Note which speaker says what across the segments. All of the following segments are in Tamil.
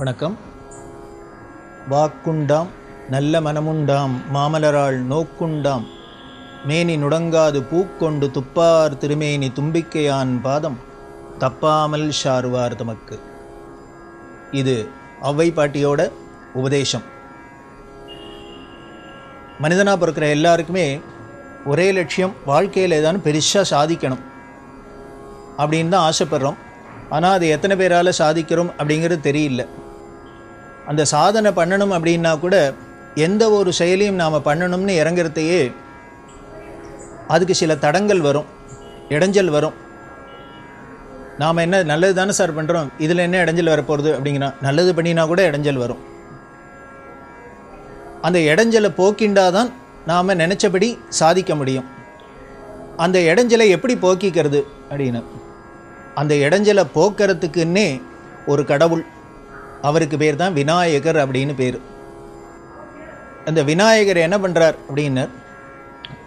Speaker 1: வணக்கம் வாக்குண்டாம் நல்ல மனமுண்டாம் மாமலரால் நோக்குண்டாம் மேனி நுடங்காது பூக்கொண்டு துப்பார் திருமேனி தும்பிக்கையான் பாதம் தப்பாமல் ஷார்வார் தமக்கு இது ஒளவை பாட்டியோட உபதேசம் மனிதனாக பிறக்கிற எல்லாருக்குமே ஒரே லட்சியம் வாழ்க்கையில் ஏதாவது பெருசாக சாதிக்கணும் அப்படின்னு தான் ஆசைப்படுறோம் ஆனால் அது எத்தனை பேரால் சாதிக்கிறோம் அப்படிங்கிறது தெரியல அந்த சாதனை பண்ணணும் அப்படின்னா கூட எந்த ஒரு செயலையும் நாம் பண்ணணும்னு இறங்குறதையே அதுக்கு சில தடங்கள் வரும் இடைஞ்சல் வரும் நாம் என்ன நல்லது தானே சார் பண்ணுறோம் இதில் என்ன இடைஞ்சல் வரப்போகிறது அப்படிங்கன்னா நல்லது பண்ணினா கூட இடைஞ்சல் வரும் அந்த இடைஞ்சலை போக்கிண்டா தான் நாம் நினச்சபடி சாதிக்க முடியும் அந்த இடைஞ்சலை எப்படி போக்கிக்கிறது அப்படின்னு அந்த இடைஞ்சலை போக்கிறதுக்குன்னே ஒரு கடவுள் அவருக்கு பேர் தான் விநாயகர் அப்படின்னு பேர் அந்த விநாயகர் என்ன பண்ணுறார் அப்படின்னு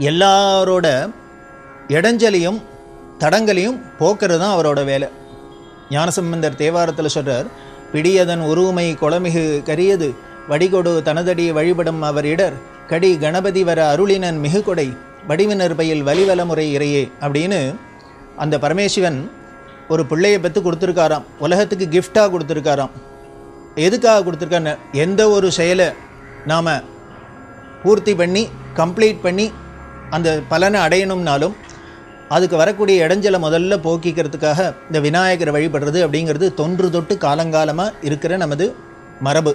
Speaker 1: எல்லாரோட இடைஞ்சலையும் தடங்களையும் போக்குறது தான் அவரோட வேலை ஞானசம்பந்தர் தேவாரத்தில் சொல்கிறார் பிடியதன் உருவுமை குளமிகு கரியது வடிகொடு தனதடி வழிபடும் அவர் இடர் கடி கணபதி வர அருளினன் மிகு கொடை வடிவினர் பையில் வலிவலமுறை இறையே அப்படின்னு அந்த பரமேசிவன் ஒரு பிள்ளையை பெற்று கொடுத்துருக்காராம் உலகத்துக்கு கிஃப்டாக கொடுத்துருக்காராம் எதுக்காக கொடுத்துருக்கான்னு எந்த ஒரு செயலை நாம் பூர்த்தி பண்ணி கம்ப்ளீட் பண்ணி அந்த பலனை அடையணும்னாலும் அதுக்கு வரக்கூடிய இடைஞ்சலை முதல்ல போக்கிக்கிறதுக்காக இந்த விநாயகரை வழிபடுறது அப்படிங்கிறது தொன்று தொட்டு காலங்காலமாக இருக்கிற நமது மரபு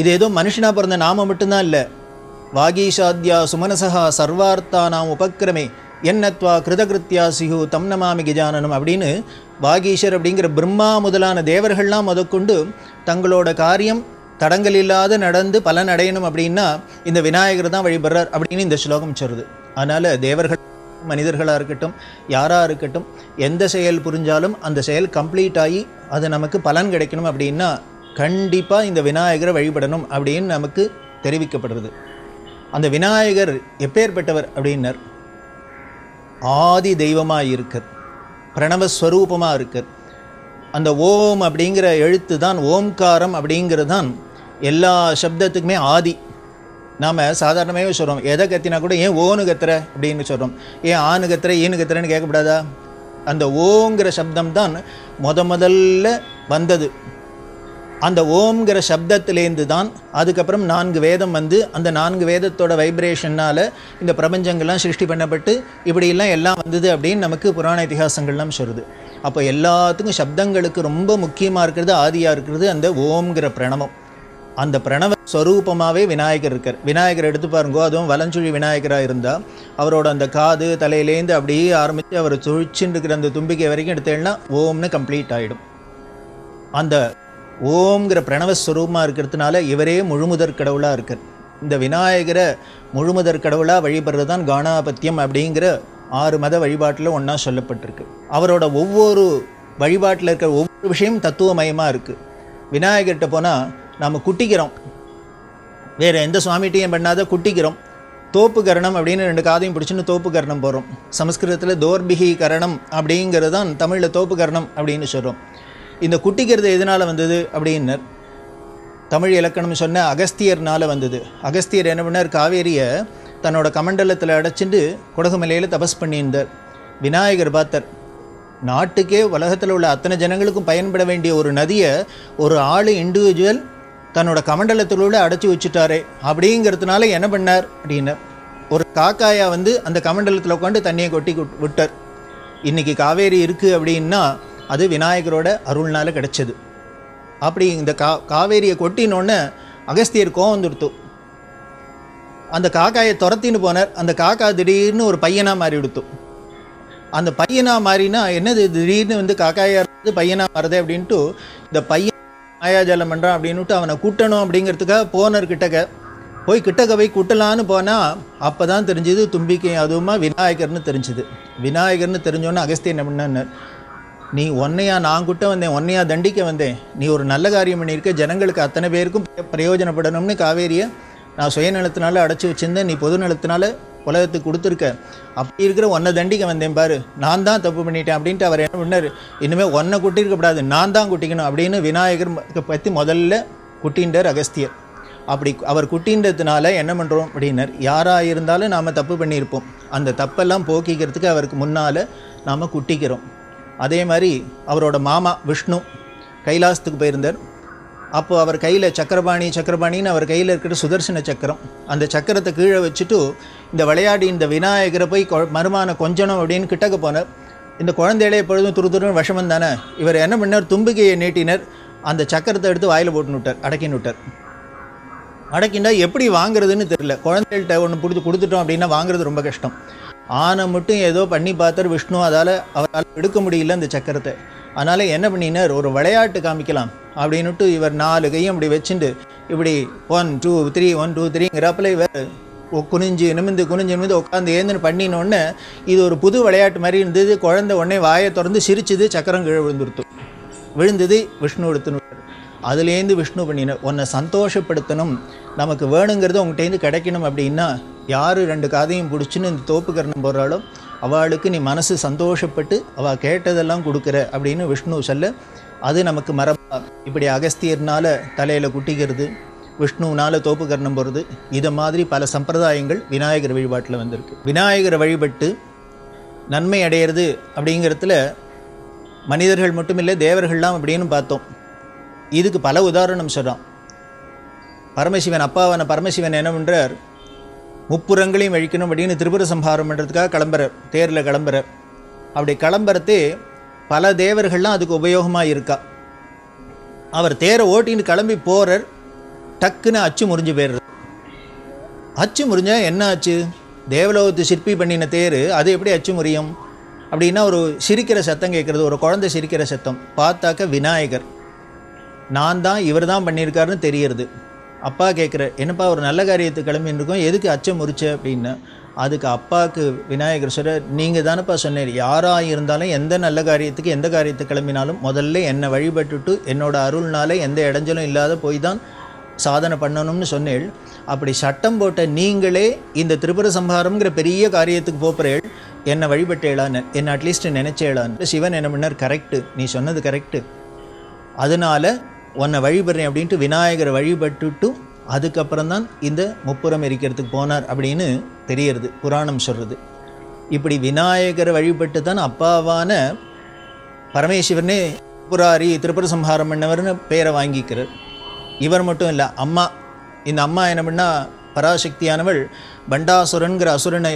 Speaker 1: இது ஏதோ மனுஷனாக பிறந்த நாம மட்டும்தான் இல்லை வாகீஷாத்யா சுமனசகா சர்வார்த்தா நாம் உபக்கிரமே என்னத்வா கிருதகிருத்தியா சிகு தம் நமாமி கிஜானனம் அப்படின்னு வாகீஷர் அப்படிங்கிற பிரம்மா முதலான தேவர்கள்லாம் முதற்கொண்டு தங்களோட காரியம் தடங்கள் இல்லாத நடந்து பலன் அடையணும் அப்படின்னா இந்த விநாயகர் தான் வழிபடுறார் அப்படின்னு இந்த ஸ்லோகம் சொல்லுது அதனால் தேவர்கள் மனிதர்களாக இருக்கட்டும் யாராக இருக்கட்டும் எந்த செயல் புரிஞ்சாலும் அந்த செயல் கம்ப்ளீட் ஆகி அது நமக்கு பலன் கிடைக்கணும் அப்படின்னா கண்டிப்பாக இந்த விநாயகரை வழிபடணும் அப்படின்னு நமக்கு தெரிவிக்கப்படுறது அந்த விநாயகர் எப்பேற்பட்டவர் அப்படின்னர் ஆதி தெய்வமாக இருக்கார் பிரணவஸ்வரூபமாக இருக்குது அந்த ஓம் அப்படிங்கிற எழுத்து தான் ஓம்காரம் அப்படிங்கிறது தான் எல்லா சப்தத்துக்குமே ஆதி நாம் சாதாரணமாகவே சொல்கிறோம் எதை கத்தினா கூட ஏன் ஓனு கத்துற அப்படின்னு சொல்கிறோம் ஏன் ஆணு கத்துற ஈனு கத்துறன்னு கேட்கக்கூடாதா அந்த ஓங்கிற சப்தம் தான் முத முதல்ல வந்தது அந்த ஓம்ங்கிற சப்தத்திலேருந்து தான் அதுக்கப்புறம் நான்கு வேதம் வந்து அந்த நான்கு வேதத்தோட வைப்ரேஷன்னால் இந்த பிரபஞ்சங்கள்லாம் சிருஷ்டி பண்ணப்பட்டு இப்படிலாம் எல்லாம் வந்தது அப்படின்னு நமக்கு புராண இதிகாசங்கள்லாம் சொல்லுது அப்போ எல்லாத்துக்கும் சப்தங்களுக்கு ரொம்ப முக்கியமாக இருக்கிறது ஆதியாக இருக்கிறது அந்த ஓம்ங்கிற பிரணவம் அந்த பிரணவ ஸ்வரூபமாகவே விநாயகர் இருக்கார் விநாயகர் எடுத்து பாருங்கோ அதுவும் வலஞ்சுழி விநாயகராக இருந்தால் அவரோட அந்த காது தலையிலேருந்து அப்படியே ஆரம்பித்து அவர் சுழிச்சுன்னு இருக்கிற அந்த தும்பிக்கை வரைக்கும் எடுத்தேன்னா ஓம்னு கம்ப்ளீட் ஆகிடும் அந்த ஓம்ங்கிற பிரணவஸ்வரூபமாக இருக்கிறதுனால இவரே முழுமுதற் கடவுளாக இருக்கார் இந்த விநாயகரை முழுமுதற் கடவுளாக வழிபடுறது தான் கானாபத்தியம் அப்படிங்கிற ஆறு மத வழிபாட்டில் ஒன்றா சொல்லப்பட்டிருக்கு அவரோட ஒவ்வொரு வழிபாட்டில் இருக்கிற ஒவ்வொரு விஷயம் தத்துவமயமாக இருக்குது விநாயகர்கிட்ட போனால் நாம் குட்டிக்கிறோம் வேறு எந்த சுவாமிகிட்டையும் பண்ணாத குட்டிக்கிறோம் தோப்பு கரணம் அப்படின்னு ரெண்டு காதையும் பிடிச்சின்னு தோப்பு கரணம் போகிறோம் சமஸ்கிருதத்தில் தோர்பிகி கரணம் அப்படிங்கிறது தான் தமிழில் தோப்பு கரணம் அப்படின்னு சொல்கிறோம் இந்த குட்டிக்கிறது எதனால் வந்தது அப்படின்னர் தமிழ் இலக்கணம் சொன்ன அகஸ்தியர்னால் வந்தது அகஸ்தியர் என்ன பண்ணார் காவேரியை தன்னோட கமண்டலத்தில் அடைச்சிட்டு குடகுமலையில் தபஸ் பண்ணியிருந்தார் விநாயகர் பார்த்தர் நாட்டுக்கே உலகத்தில் உள்ள அத்தனை ஜனங்களுக்கும் பயன்பட வேண்டிய ஒரு நதியை ஒரு ஆள் இண்டிவிஜுவல் தன்னோட கமண்டலத்திலோடு அடைச்சி வச்சுட்டாரே அப்படிங்கிறதுனால என்ன பண்ணார் அப்படின்னார் ஒரு காக்காயா வந்து அந்த கமண்டலத்தில் உட்காந்து தண்ணியை கொட்டி விட்டார் இன்றைக்கி காவேரி இருக்குது அப்படின்னா அது விநாயகரோட அருள்னால் கிடச்சிது அப்படி இந்த கா காவேரியை கொட்டினோன்னு அகஸ்தியர் கோவம் வந்துடுத்து அந்த காக்காயை துரத்தின்னு போனார் அந்த காக்கா திடீர்னு ஒரு பையனாக மாறி விடுத்தோம் அந்த பையனாக மாறினா என்னது திடீர்னு வந்து காக்காயாக இருந்தது பையனாக மாறுது அப்படின்ட்டு இந்த பையன் மாயாஜாலம் பண்ணுறான் அப்படின்னுட்டு அவனை கூட்டணும் அப்படிங்கிறதுக்காக போனர் கிட்டக்க போய் கிட்டக்க போய் கூட்டலான்னு போனால் அப்போ தான் தெரிஞ்சுது தும்பிக்கை அதுவுமா விநாயகர்னு தெரிஞ்சுது விநாயகர்னு தெரிஞ்சோன்னு அகஸ்தியன் என்ன பண்ணார் நீ ஒன்னையா நான் கூட்ட வந்தேன் ஒன்னையா தண்டிக்க வந்தேன் நீ ஒரு நல்ல காரியம் பண்ணியிருக்க ஜனங்களுக்கு அத்தனை பேருக்கும் பிரயோஜனப்படணும்னு காவேரியை நான் சுயநலத்தினால அடைச்சி வச்சுருந்தேன் நீ பொது நலத்தினால உலகத்துக்கு கொடுத்துருக்க அப்படி இருக்கிற ஒன்றை தண்டிக்க வந்தேன் பாரு நான் தான் தப்பு பண்ணிட்டேன் அப்படின்ட்டு அவர் என்ன பண்ணார் இனிமேல் ஒன்றை கூட்டியிருக்கப்படாது நான் தான் குட்டிக்கணும் அப்படின்னு விநாயகர் பற்றி முதல்ல குட்டின்றார் அகஸ்தியர் அப்படி அவர் குட்டின்றதுனால என்ன பண்ணுறோம் அப்படின்னர் யாராக இருந்தாலும் நாம் தப்பு பண்ணியிருப்போம் அந்த தப்பெல்லாம் போக்கிக்கிறதுக்கு அவருக்கு முன்னால் நாம் குட்டிக்கிறோம் அதே மாதிரி அவரோட மாமா விஷ்ணு கைலாசத்துக்கு போயிருந்தார் அப்போது அவர் கையில் சக்கரபாணி சக்கரபாணின்னு அவர் கையில் இருக்கிற சுதர்சன சக்கரம் அந்த சக்கரத்தை கீழே வச்சுட்டு இந்த விளையாடி இந்த விநாயகரை போய் மருமான கொஞ்சம் அப்படின்னு கிட்டக்க போனார் இந்த குழந்தையிலே எப்பொழுதும் துரு துருன்னு விஷமம் தானே இவர் என்ன பண்ணார் தும்பிக்கையை நீட்டினர் அந்த சக்கரத்தை எடுத்து வாயில் போட்டுன்னு விட்டார் அடக்கின்னு விட்டார் அடக்கின்னா எப்படி வாங்குறதுன்னு தெரியல குழந்தைகள்கிட்ட ஒன்று பிடிச்சி கொடுத்துட்டோம் அப்படின்னா வாங்குறது ரொம்ப கஷ்டம் ஆனை மட்டும் ஏதோ பண்ணி பார்த்தார் விஷ்ணு அதால் அவரால் எடுக்க முடியல அந்த சக்கரத்தை அதனால் என்ன பண்ணினார் ஒரு விளையாட்டு காமிக்கலாம் அப்படின்னுட்டு இவர் நாலு கையும் அப்படி வச்சுட்டு இப்படி one two three one two த்ரீங்கிறப்பல இவர் குனிஞ்சு நிமிந்து குனிஞ்சு நிமிந்து உட்காந்து ஏந்துன்னு பண்ணினோடனே இது ஒரு புது விளையாட்டு மாதிரி இருந்தது குழந்தை உடனே வாயை திறந்து சிரிச்சது சக்கரம் கீழே விழுந்துருத்தும் விழுந்தது விஷ்ணு எடுத்துனுட்டார் அதுலேருந்து விஷ்ணு பண்ணினார் உன்னை சந்தோஷப்படுத்தணும் நமக்கு வேணுங்கிறது உங்கள்கிட்டேருந்து கிடைக்கணும் அப்படின்னா யார் ரெண்டு காதையும் பிடிச்சின்னு இந்த தோப்புக்கரணம் போடுறாலும் அவளுக்கு நீ மனசு சந்தோஷப்பட்டு அவள் கேட்டதெல்லாம் கொடுக்குற அப்படின்னு விஷ்ணு சொல்ல அது நமக்கு மரபா இப்படி அகஸ்தியர்னால் தலையில் குட்டிக்கிறது விஷ்ணுனால் தோப்புக்கரணம் போகிறது இதை மாதிரி பல சம்பிரதாயங்கள் விநாயகர் வழிபாட்டில் வந்திருக்கு விநாயகரை வழிபட்டு நன்மை அடையிறது அப்படிங்கிறதுல மனிதர்கள் மட்டுமில்லை தேவர்கள்லாம் அப்படின்னு பார்த்தோம் இதுக்கு பல உதாரணம் சொல்கிறான் பரமசிவன் அப்பாவான பரமசிவன் என்ன பண்ணுறார் முப்புறங்களையும் அழிக்கணும் அப்படின்னு திரிபுர சம்ஹாரம் பண்ணுறதுக்காக கிளம்புறார் தேரில் கிளம்புறார் அப்படி கிளம்புறது பல தேவர்கள்லாம் அதுக்கு உபயோகமாக இருக்கா அவர் தேரை ஓட்டின்னு கிளம்பி போகிறார் டக்குன்னு அச்சு முறிஞ்சு போயிடுறார் அச்சு முறிஞ்சால் என்ன ஆச்சு தேவலோகத்து சிற்பி பண்ணின தேர் அது எப்படி அச்சு முறியும் அப்படின்னா ஒரு சிரிக்கிற சத்தம் கேட்குறது ஒரு குழந்தை சிரிக்கிற சத்தம் பார்த்தாக்க விநாயகர் நான் தான் இவர் தான் பண்ணியிருக்காருன்னு தெரியறது அப்பா கேட்குற என்னப்பா ஒரு நல்ல காரியத்துக்கு கிளம்பின்னு இருக்கோம் எதுக்கு அச்சம் முறிச்சு அப்படின்னு அதுக்கு அப்பாவுக்கு விநாயகர் சொல்ற நீங்கள் தானப்பா சொன்னீர் யாராக இருந்தாலும் எந்த நல்ல காரியத்துக்கு எந்த காரியத்தை கிளம்பினாலும் முதல்ல என்னை வழிபட்டுட்டு என்னோடய அருள்னால எந்த இடைஞ்சலும் இல்லாத போய் தான் சாதனை பண்ணணும்னு சொன்னேள் அப்படி சட்டம் போட்ட நீங்களே இந்த திருபுர சம்ஹாரம்ங்கிற பெரிய காரியத்துக்கு போப்புறேள் என்னை வழிபட்டேளான்னு என்னை அட்லீஸ்ட் நினச்சேளான்னு சிவன் என்ன பண்ணார் கரெக்டு நீ சொன்னது கரெக்டு அதனால் உன்னை வழிபடுறேன் அப்படின்ட்டு விநாயகரை வழிபட்டுட்டும் அதுக்கப்புறம் தான் இந்த முப்புறம் எரிக்கிறதுக்கு போனார் அப்படின்னு தெரியறது புராணம் சொல்கிறது இப்படி விநாயகரை வழிபட்டு தான் அப்பாவான பரமேஸ்வரனே புராரி திரிபுர சம்ஹாரம் பண்ணவர்னு பேரை வாங்கிக்கிறார் இவர் மட்டும் இல்லை அம்மா இந்த அம்மா என்ன பண்ணால் பராசக்தியானவள் பண்டாசுரன்கிற அசுரனை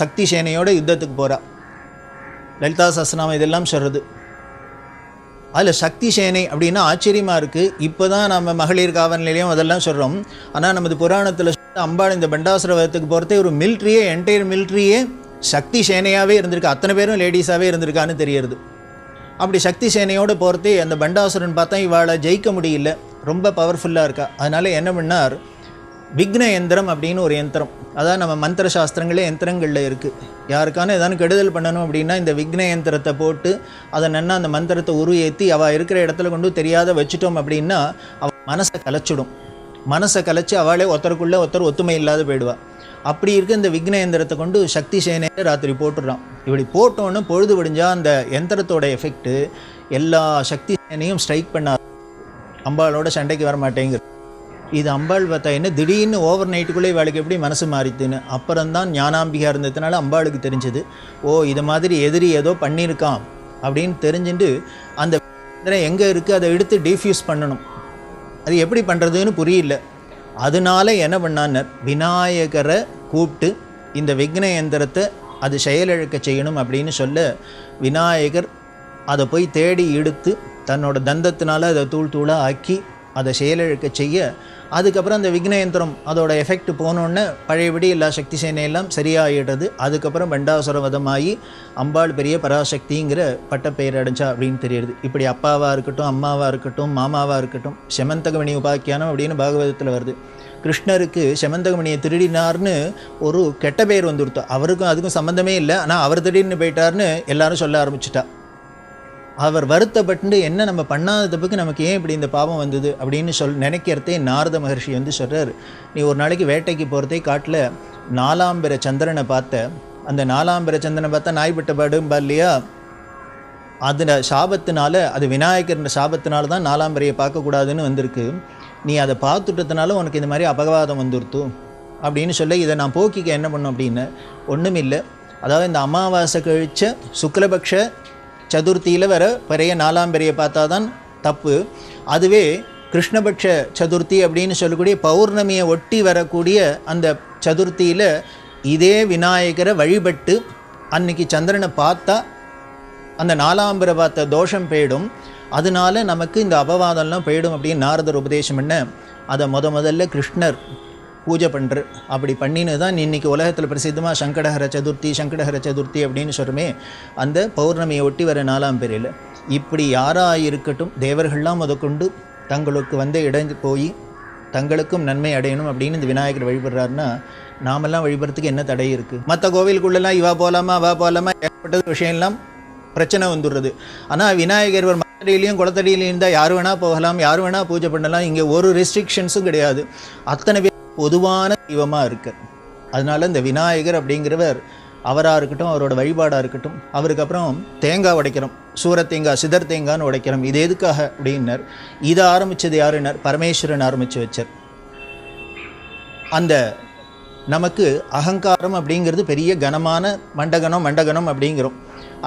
Speaker 1: சக்தி சேனையோட யுத்தத்துக்கு போகிறாள் லலிதா சஸ்நாமம் இதெல்லாம் சொல்கிறது அதில் சக்தி சேனை அப்படின்னா ஆச்சரியமாக இருக்குது இப்போ தான் நம்ம மகளிர் காவல் நிலையம் அதெல்லாம் சொல்கிறோம் ஆனால் நமது புராணத்தில் அம்பாள் இந்த பண்டாசுரவரத்துக்கு போகிறதே ஒரு மில்ட்ரியே என்டையர் மில்ட்ரியே சக்தி சேனையாகவே இருந்திருக்கு அத்தனை பேரும் லேடிஸாகவே இருந்திருக்கான்னு தெரியுது அப்படி சக்தி சேனையோடு போகிறதே அந்த பண்டாசுரன் பார்த்தா இவாளை ஜெயிக்க முடியல ரொம்ப பவர்ஃபுல்லாக இருக்கா அதனால் என்ன பண்ணார் விக்ன எந்திரம் அப்படின்னு ஒரு யந்திரம் அதான் நம்ம மந்திர சாஸ்திரங்களே எந்திரங்களில் இருக்குது யாருக்கான ஏதாவது கெடுதல் பண்ணணும் அப்படின்னா இந்த விக்ன எந்திரத்தை போட்டு அதை நன்னா அந்த மந்திரத்தை உருவேற்றி அவள் இருக்கிற இடத்துல கொண்டு தெரியாத வச்சுட்டோம் அப்படின்னா அவள் மனசை கலைச்சிடும் மனசை கலைச்சி அவளே ஒருத்தருக்குள்ளே ஒருத்தர் ஒத்துமை இல்லாத போயிடுவாள் அப்படி இருக்க இந்த விக்ன எந்திரத்தை கொண்டு சக்தி சேனையை ராத்திரி போட்டுடுறான் இப்படி போட்டோன்னு பொழுது விடிஞ்சால் அந்த எந்திரத்தோட எஃபெக்ட்டு எல்லா சக்தி சேனையும் ஸ்ட்ரைக் பண்ணாது அம்பாலோட சண்டைக்கு வர மாட்டேங்குது இது அம்பாள் பார்த்தா என்ன திடீர்னு ஓவர் நைட்டுக்குள்ளே வேலைக்கு எப்படி மனசு மாறித்துன்னு அப்புறம்தான் ஞானாம்பிகா இருந்ததுனால அம்பாளுக்கு தெரிஞ்சது ஓ இது மாதிரி எதிரி ஏதோ பண்ணியிருக்கான் அப்படின்னு தெரிஞ்சுட்டு அந்த எங்கே இருக்குது அதை எடுத்து டிஃப்யூஸ் பண்ணணும் அது எப்படி பண்ணுறதுன்னு புரியல அதனால என்ன பண்ணான்னர் விநாயகரை கூப்பிட்டு இந்த விக்ன அது செயலிழக்க செய்யணும் அப்படின்னு சொல்ல விநாயகர் அதை போய் தேடி எடுத்து தன்னோட தந்தத்தினால அதை தூள் தூளாக ஆக்கி அதை செயலிழக்க செய்ய அதுக்கப்புறம் அந்த விக்னயந்திரம் அதோட எஃபெக்ட் போனோடனே பழையபடி எல்லா சக்தி சேனையெல்லாம் சரியாகிடுறது அதுக்கப்புறம் ரெண்டாவசர வதமாகி அம்பாள் பெரிய பராசக்திங்கிற பட்டப்பெயர் அடைஞ்சா அப்படின்னு தெரியுது இப்படி அப்பாவாக இருக்கட்டும் அம்மாவாக இருக்கட்டும் மாமாவாக இருக்கட்டும் செமந்தகமணி உபாக்கியானம் அப்படின்னு பாகவதத்தில் வருது கிருஷ்ணருக்கு செமந்தகமணியை திருடினார்னு ஒரு கெட்ட பெயர் வந்துடுத்தோம் அவருக்கும் அதுக்கும் சம்மந்தமே இல்லை ஆனால் அவர் திடீர்னு போயிட்டார்னு எல்லாரும் சொல்ல ஆரம்பிச்சிட்டா அவர் வருத்தப்பட்டு என்ன நம்ம பண்ணாத தப்புக்கு நமக்கு ஏன் இப்படி இந்த பாவம் வந்தது அப்படின்னு சொல் நினைக்கிறதே நாரத மகர்ஷி வந்து சொல்கிறார் நீ ஒரு நாளைக்கு வேட்டைக்கு போகிறதே காட்டில் நாலாம்பிர சந்திரனை பார்த்த அந்த நாலாம்பிர சந்திரனை பார்த்தா நாய்பட்ட பாடும்பா இல்லையா அதில் சாபத்தினால அது விநாயகர் சாபத்தினால தான் நாலாம்பரையை பார்க்கக்கூடாதுன்னு வந்திருக்கு நீ அதை பார்த்துட்டதுனால உனக்கு இந்த மாதிரி அபகவாதம் வந்துருத்து அப்படின்னு சொல்ல இதை நான் போக்கிக்க என்ன பண்ணும் அப்படின்னு ஒன்றும் இல்லை அதாவது இந்த அமாவாசை கழிச்ச சுக்லபக்ஷ சதுர்த்தியில் வர பெரிய நாலாம் பெரிய பார்த்தா தான் தப்பு அதுவே கிருஷ்ணபட்ச சதுர்த்தி அப்படின்னு சொல்லக்கூடிய பௌர்ணமியை ஒட்டி வரக்கூடிய அந்த சதுர்த்தியில் இதே விநாயகரை வழிபட்டு அன்னைக்கு சந்திரனை பார்த்தா அந்த நாலாம்பரை பார்த்த தோஷம் போயிடும் அதனால நமக்கு இந்த அபவாதம்லாம் போயிடும் அப்படின்னு நாரதர் உபதேசம் என்ன அதை முத முதல்ல கிருஷ்ணர் பூஜை பண்ணுற அப்படி பண்ணினு தான் இன்றைக்கி உலகத்தில் பிரசித்தமாக சங்கடஹர சதுர்த்தி சங்கடஹர சதுர்த்தி அப்படின்னு சொல்லுமே அந்த பௌர்ணமியை ஒட்டி வர நாலாம் பேரில் இப்படி யாராக இருக்கட்டும் தேவர்கள்லாம் கொண்டு தங்களுக்கு வந்து இடைஞ்சு போய் தங்களுக்கும் நன்மை அடையணும் அப்படின்னு இந்த விநாயகர் வழிபடுறாருன்னா நாமெல்லாம் வழிபடுறதுக்கு என்ன தடை இருக்குது மற்ற கோவிலுக்குள்ளெல்லாம் இவா போகலாமா அவா போகலாமா ஏற்பட்டது விஷயம்லாம் பிரச்சனை வந்துடுறது ஆனால் விநாயகர் ஒரு மரத்தடியிலையும் குளத்தடியிலையும் இருந்தால் யார் வேணால் போகலாம் யார் வேணால் பூஜை பண்ணலாம் இங்கே ஒரு ரெஸ்ட்ரிக்ஷன்ஸும் கிடையாது அத்தனை பொதுவான தெய்வமாக இருக்கு அதனால இந்த விநாயகர் அப்படிங்கிறவர் அவராக இருக்கட்டும் அவரோட வழிபாடாக இருக்கட்டும் அவருக்கு அப்புறம் தேங்காய் உடைக்கிறோம் சூர தேங்காய் சிதர் தேங்கான்னு உடைக்கிறோம் இது எதுக்காக அப்படின்னர் இதை ஆரம்பித்தது யாருனர் பரமேஸ்வரன் ஆரம்பித்து வச்சார் அந்த நமக்கு அகங்காரம் அப்படிங்கிறது பெரிய கனமான மண்டகனம் மண்டகனம் அப்படிங்கிறோம்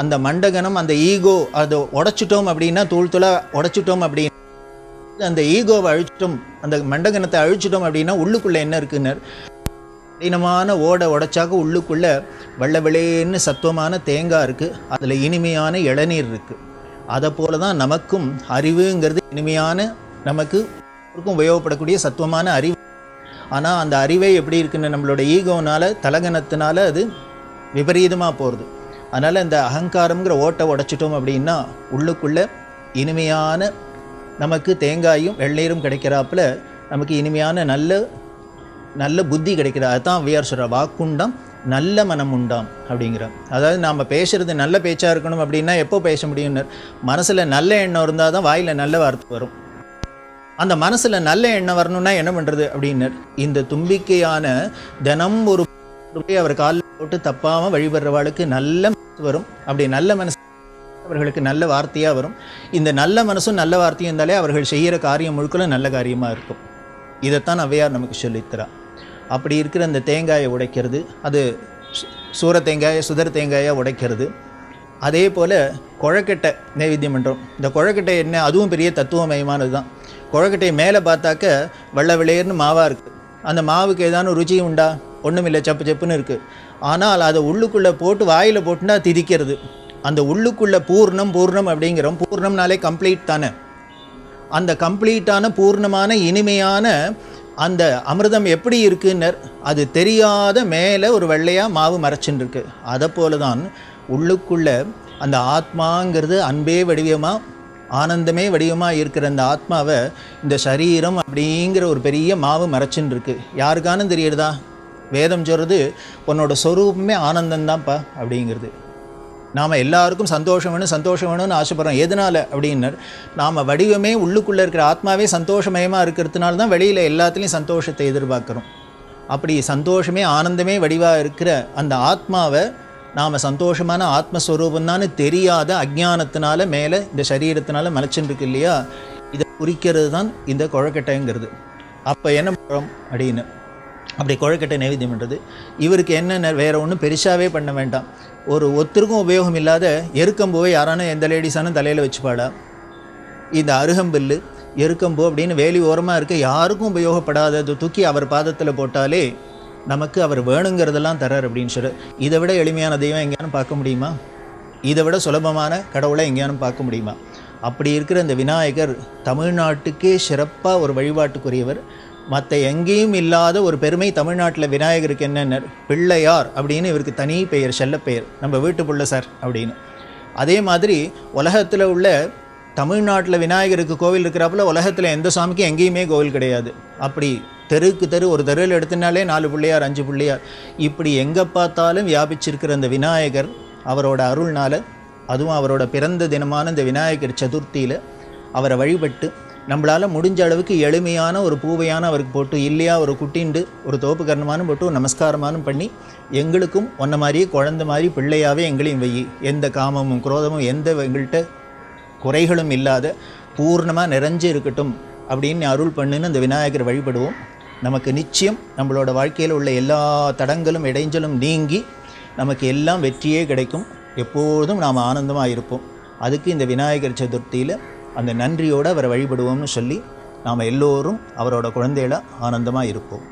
Speaker 1: அந்த மண்டகனம் அந்த ஈகோ அதை உடச்சிட்டோம் அப்படின்னா தூள் தூளாக உடச்சிட்டோம் அப்படின்னா அந்த ஈகோவை அழிச்சிட்டோம் அந்த மண்டகனத்தை அழிச்சிட்டோம் அப்படின்னா உள்ளுக்குள்ளே என்ன இருக்குன்னு கடினமான ஓடை உடைச்சாக்க உள்ளுக்குள்ளே வெள்ள விளையன்னு சத்துவமான தேங்காய் இருக்குது அதில் இனிமையான இளநீர் இருக்குது அதை போல தான் நமக்கும் அறிவுங்கிறது இனிமையான நமக்கு உபயோகப்படக்கூடிய சத்துவமான அறிவு ஆனால் அந்த அறிவே எப்படி இருக்குன்னு நம்மளோட ஈகோனால் தலகனத்தினால அது விபரீதமாக போகிறது அதனால் இந்த அகங்காரங்கிற ஓட்டை உடைச்சிட்டோம் அப்படின்னா உள்ளுக்குள்ளே இனிமையான நமக்கு தேங்காயும் வெள்ளையரும் கிடைக்கிறாப்புல நமக்கு இனிமையான நல்ல நல்ல புத்தி கிடைக்கிறது அதுதான் வியார் சொல்கிற வாக்குண்டாம் நல்ல மனம் உண்டாம் அப்படிங்கிற அதாவது நாம் பேசுகிறது நல்ல பேச்சாக இருக்கணும் அப்படின்னா எப்போ பேச முடியும்னு மனசில் நல்ல எண்ணம் இருந்தால் தான் வாயில் நல்ல வார்த்தை வரும் அந்த மனசில் நல்ல எண்ணம் வரணும்னா என்ன பண்ணுறது அப்படின்னு இந்த தும்பிக்கையான தினம் ஒரு அவர் காலில் போட்டு தப்பாமல் வழிபடுறவாளுக்கு நல்ல வரும் அப்படி நல்ல மனசு அவர்களுக்கு நல்ல வார்த்தையாக வரும் இந்த நல்ல மனசும் நல்ல வார்த்தையும் இருந்தாலே அவர்கள் செய்கிற காரியம் முழுக்கலும் நல்ல காரியமாக இருக்கும் இதைத்தான் அவ்வையார் நமக்கு சொல்லித்தரா அப்படி இருக்கிற அந்த தேங்காயை உடைக்கிறது அது சூர தேங்காயை சுதர் தேங்காயை உடைக்கிறது அதே போல் குழக்கட்டை நைவேத்தியம் பண்ணுறோம் இந்த குழக்கட்டை என்ன அதுவும் பெரிய தத்துவமயமானது தான் குழக்கட்டையை மேலே பார்த்தாக்க வெள்ள விளையர்னு மாவாக இருக்குது அந்த மாவுக்கு ஏதான ருச்சி உண்டா ஒன்றும் இல்லை சப்பு சப்புன்னு இருக்குது ஆனால் அதை உள்ளுக்குள்ளே போட்டு வாயில் போட்டுனா திதிக்கிறது அந்த உள்ளுக்குள்ள பூர்ணம் பூர்ணம் அப்படிங்கிறோம் பூர்ணம்னாலே கம்ப்ளீட் தானே அந்த கம்ப்ளீட்டான பூர்ணமான இனிமையான அந்த அமிர்தம் எப்படி இருக்குன்னர் அது தெரியாத மேலே ஒரு வெள்ளையாக மாவு மறைச்சுன்னு அதை போல தான் உள்ளுக்குள்ள அந்த ஆத்மாங்கிறது அன்பே வடிவமாக ஆனந்தமே வடிவமாக இருக்கிற அந்த ஆத்மாவை இந்த சரீரம் அப்படிங்கிற ஒரு பெரிய மாவு மறைச்சுன்னு இருக்கு யாருக்கானும் தெரியுறதா வேதம் சொல்கிறது உன்னோட ஸ்வரூபமே ஆனந்தந்தான்ப்பா அப்படிங்கிறது நாம் எல்லாருக்கும் சந்தோஷம் வேணும் சந்தோஷம் வேணும்னு ஆசைப்படுறோம் எதனால் அப்படின்னு நாம் வடிவமே உள்ளுக்குள்ளே இருக்கிற ஆத்மாவே சந்தோஷமயமாக இருக்கிறதுனால தான் வெளியில் எல்லாத்துலேயும் சந்தோஷத்தை எதிர்பார்க்குறோம் அப்படி சந்தோஷமே ஆனந்தமே வடிவாக இருக்கிற அந்த ஆத்மாவை நாம் சந்தோஷமான ஆத்மஸ்வரூபம்னான்னு தெரியாத அஜானத்தினால மேலே இந்த சரீரத்தினால மலைச்சுருக்கு இல்லையா இதை குறிக்கிறது தான் இந்த குழக்கட்டைங்கிறது அப்போ என்ன பழம் அப்படின்னு அப்படி குழக்கட்டை நைவேத்தியம் பண்ணுறது இவருக்கு என்னென்ன வேறு ஒன்றும் பெருசாகவே பண்ண வேண்டாம் ஒரு ஒத்தருக்கும் உபயோகம் இல்லாத எருக்கம்பூவை யாரானும் எந்த லேடிஸானும் தலையில் வச்சுப்பாடா இந்த அருகம்பில்லு எருக்கம்பூ அப்படின்னு வேலி ஓரமாக இருக்க யாருக்கும் உபயோகப்படாதது தூக்கி அவர் பாதத்தில் போட்டாலே நமக்கு அவர் வேணுங்கிறதெல்லாம் தரார் அப்படின்னு சொல்லு இதை விட எளிமையான தெய்வம் எங்கேயானும் பார்க்க முடியுமா இதை விட சுலபமான கடவுளை எங்கேயானும் பார்க்க முடியுமா அப்படி இருக்கிற இந்த விநாயகர் தமிழ்நாட்டுக்கே சிறப்பாக ஒரு வழிபாட்டுக்குரியவர் மற்ற எங்கேயும் இல்லாத ஒரு பெருமை தமிழ்நாட்டில் விநாயகருக்கு என்னென்ன பிள்ளையார் அப்படின்னு இவருக்கு தனி பெயர் செல்லப்பெயர் நம்ம வீட்டு பிள்ளை சார் அப்படின்னு அதே மாதிரி உலகத்தில் உள்ள தமிழ்நாட்டில் விநாயகருக்கு கோவில் இருக்கிறப்பல உலகத்தில் எந்த சாமிக்கும் எங்கேயுமே கோவில் கிடையாது அப்படி தெருக்கு தெரு ஒரு தெருவில் எடுத்துனாலே நாலு பிள்ளையார் அஞ்சு பிள்ளையார் இப்படி எங்கே பார்த்தாலும் வியாபிச்சிருக்கிற அந்த விநாயகர் அவரோட அருள்னால் அதுவும் அவரோட பிறந்த தினமான இந்த விநாயகர் சதுர்த்தியில் அவரை வழிபட்டு நம்மளால் முடிஞ்ச அளவுக்கு எளிமையான ஒரு பூவையான அவருக்கு போட்டு இல்லையா ஒரு குட்டிண்டு ஒரு தோப்பு கரணமானும் போட்டு நமஸ்காரமானும் பண்ணி எங்களுக்கும் ஒன்ன மாதிரியே குழந்த மாதிரி பிள்ளையாகவே எங்களையும் வெயி எந்த காமமும் குரோதமும் எந்த எங்கள்கிட்ட குறைகளும் இல்லாத பூர்ணமாக நிறைஞ்சு இருக்கட்டும் அப்படின்னு அருள் பண்ணுன்னு அந்த விநாயகர் வழிபடுவோம் நமக்கு நிச்சயம் நம்மளோட வாழ்க்கையில் உள்ள எல்லா தடங்களும் இடைஞ்சலும் நீங்கி நமக்கு எல்லாம் வெற்றியே கிடைக்கும் எப்போதும் நாம் ஆனந்தமாக இருப்போம் அதுக்கு இந்த விநாயகர் சதுர்த்தியில் அந்த நன்றியோடு அவரை வழிபடுவோம்னு சொல்லி நாம் எல்லோரும் அவரோட குழந்தையில ஆனந்தமாக இருப்போம்